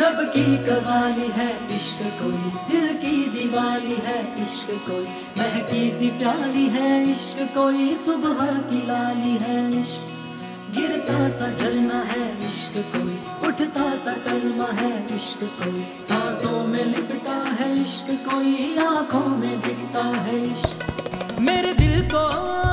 रब की कवाली है, इश्क कोई, दिल की दीवानी है, इश्क कोई, महकी सी प्याली है, इश्क कोई, सुबह की लाली है, इश्क। गिरता सा जलना है, इश्क कोई, उठता सा कलमा है, इश्क कोई, सांसों में लिपटा है, इश्क कोई, आँखों में दिखता है, इश्क। मेरे दिल को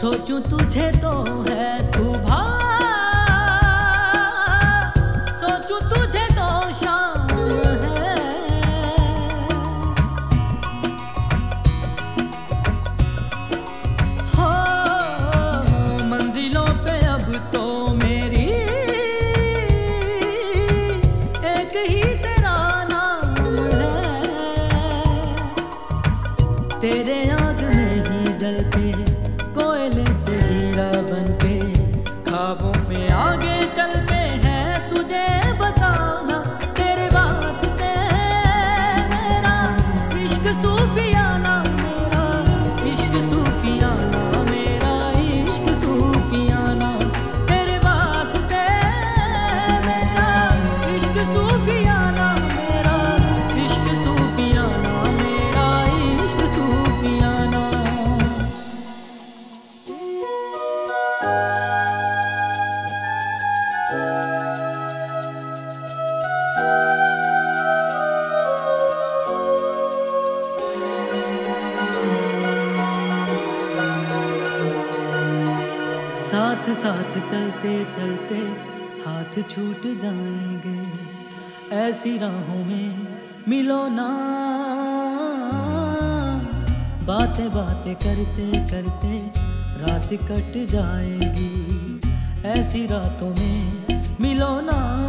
सोचूं तुझे तो है सुबह। साथ साथ चलते चलते हाथ छूट जाएँगे। ऐसी राहों में मिलो ना। बातें बातें करते करते रात कट जाएगी। ऐसी रातों में मिलो ना।